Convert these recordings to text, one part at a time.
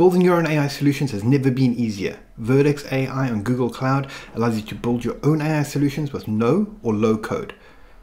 Building your own AI solutions has never been easier. Vertex AI on Google Cloud allows you to build your own AI solutions with no or low code.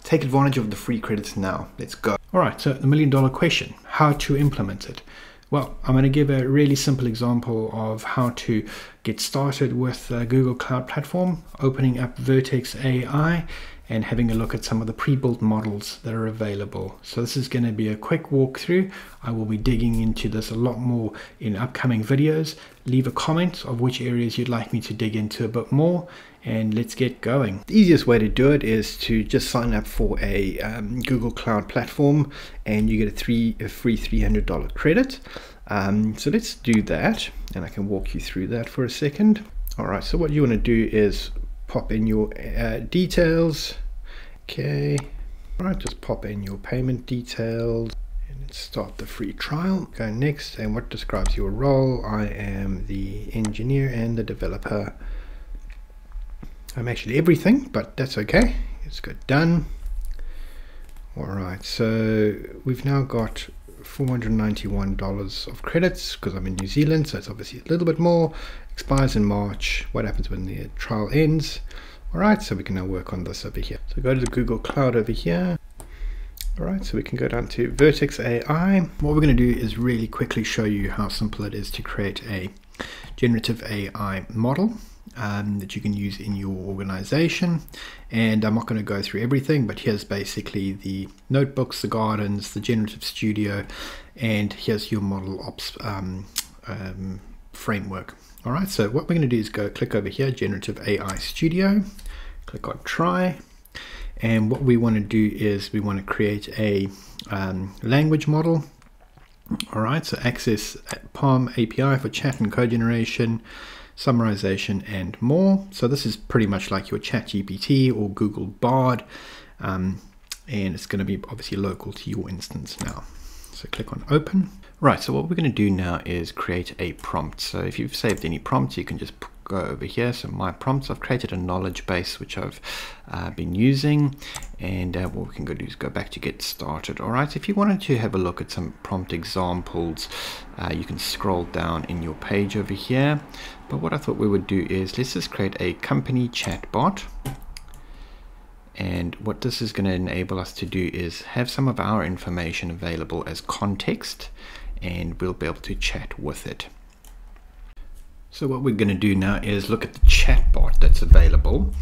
Take advantage of the free credits now. Let's go. All right, so the million dollar question how to implement it. Well, I'm going to give a really simple example of how to get started with Google Cloud Platform, opening up Vertex AI and having a look at some of the pre-built models that are available. So this is going to be a quick walkthrough. I will be digging into this a lot more in upcoming videos. Leave a comment of which areas you'd like me to dig into a bit more and let's get going. The easiest way to do it is to just sign up for a um, Google Cloud platform and you get a, three, a free $300 credit. Um, so let's do that and I can walk you through that for a second. All right, so what you want to do is pop in your uh, details. Okay, all right, just pop in your payment details and start the free trial. Go next, and what describes your role? I am the engineer and the developer. I'm actually everything, but that's okay. Let's go done. All right, so we've now got $491 of credits because I'm in New Zealand, so it's obviously a little bit more. Expires in March. What happens when the trial ends? All right, so we can now work on this over here. So go to the Google Cloud over here. All right, so we can go down to Vertex AI. What we're going to do is really quickly show you how simple it is to create a generative AI model um, that you can use in your organization. And I'm not going to go through everything, but here's basically the notebooks, the gardens, the generative studio, and here's your model ops um, um, framework. All right, so what we're going to do is go click over here, Generative AI Studio, click on Try, and what we want to do is we want to create a um, language model. All right, so access PaLM API for chat and code generation, summarization, and more. So this is pretty much like your Chat GPT or Google Bard, um, and it's going to be obviously local to your instance now. So click on Open. Right, so what we're going to do now is create a prompt. So if you've saved any prompts, you can just go over here. So my prompts, I've created a knowledge base, which I've uh, been using. And uh, what we can go do is go back to get started. All right, if you wanted to have a look at some prompt examples, uh, you can scroll down in your page over here. But what I thought we would do is let's just create a company chatbot. And what this is going to enable us to do is have some of our information available as context and we'll be able to chat with it. So what we're going to do now is look at the chatbot that's available.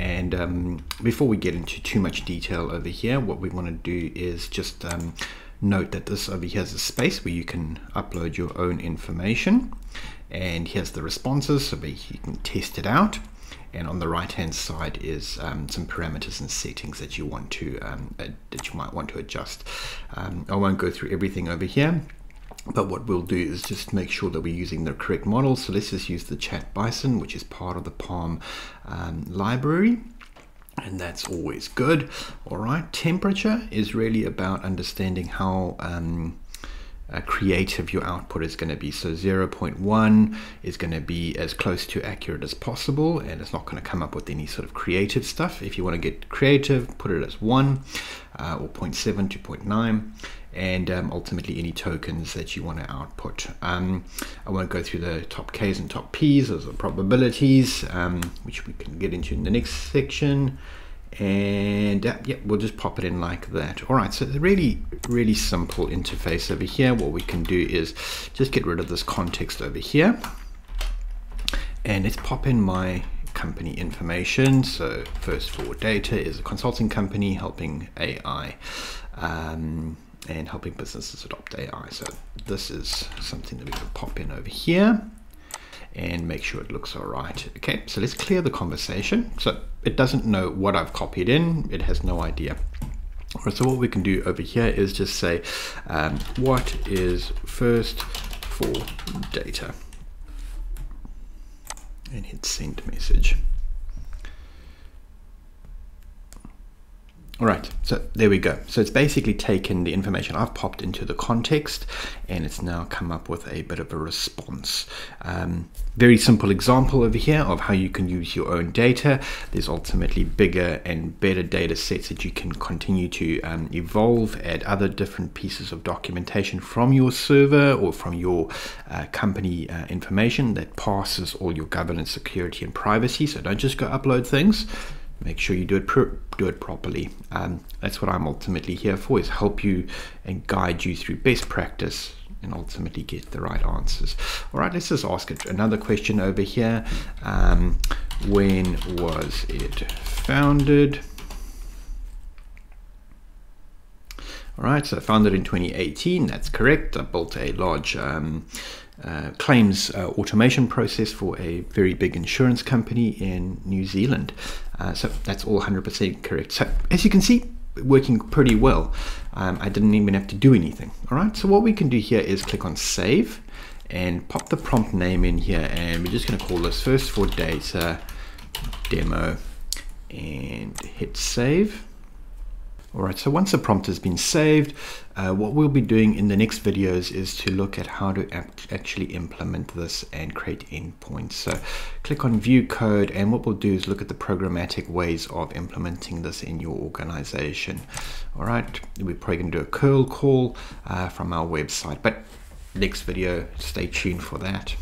And um, before we get into too much detail over here, what we want to do is just um, note that this over here is a space where you can upload your own information. And here's the responses, so you can test it out. And on the right hand side is um, some parameters and settings that you want to um, that you might want to adjust. Um, I won't go through everything over here. But what we'll do is just make sure that we're using the correct model. So let's just use the Chat Bison, which is part of the PaLM um, library. And that's always good. All right, temperature is really about understanding how um, uh, creative your output is going to be. So 0.1 is going to be as close to accurate as possible and it's not going to come up with any sort of creative stuff. If you want to get creative, put it as 1 uh, or 0.7 to 0.9 and um, ultimately any tokens that you want to output. Um, I won't go through the top Ks and top Ps, those are probabilities, um, which we can get into in the next section. And uh, yeah, we'll just pop it in like that. All right, so the really, really simple interface over here. What we can do is just get rid of this context over here. And let's pop in my company information. So first for data is a consulting company helping AI. Um, and helping businesses adopt AI. So this is something that we can pop in over here and make sure it looks all right. Okay, so let's clear the conversation. So it doesn't know what I've copied in. It has no idea. So what we can do over here is just say, um, what is first for data? And hit send message. All right, so there we go. So it's basically taken the information I've popped into the context and it's now come up with a bit of a response. Um, very simple example over here of how you can use your own data. There's ultimately bigger and better data sets that you can continue to um, evolve, add other different pieces of documentation from your server or from your uh, company uh, information that passes all your governance, security, and privacy. So don't just go upload things make sure you do it do it properly. Um, that's what I'm ultimately here for: is help you and guide you through best practice and ultimately get the right answers. All right, let's just ask it another question over here. Um, when was it founded? All right, so founded in 2018. That's correct. I built a large um, uh, claims uh, automation process for a very big insurance company in New Zealand. Uh, so that's all 100% correct. So as you can see, working pretty well. Um, I didn't even have to do anything. All right, so what we can do here is click on save and pop the prompt name in here and we're just going to call this first for data demo and hit save. Alright, so once the prompt has been saved, uh, what we'll be doing in the next videos is to look at how to actually implement this and create endpoints. So click on view code and what we'll do is look at the programmatic ways of implementing this in your organization. Alright, we're probably going to do a curl call uh, from our website, but next video, stay tuned for that.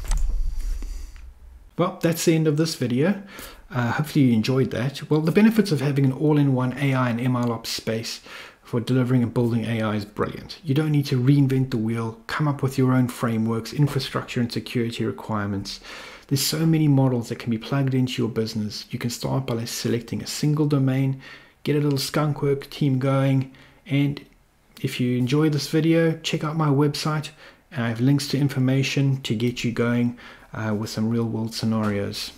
Well, that's the end of this video. Uh, hopefully you enjoyed that. Well, the benefits of having an all-in-one AI and MLOps space for delivering and building AI is brilliant. You don't need to reinvent the wheel, come up with your own frameworks, infrastructure and security requirements. There's so many models that can be plugged into your business. You can start by selecting a single domain, get a little skunkwork team going, and if you enjoy this video, check out my website. I have links to information to get you going uh, with some real world scenarios.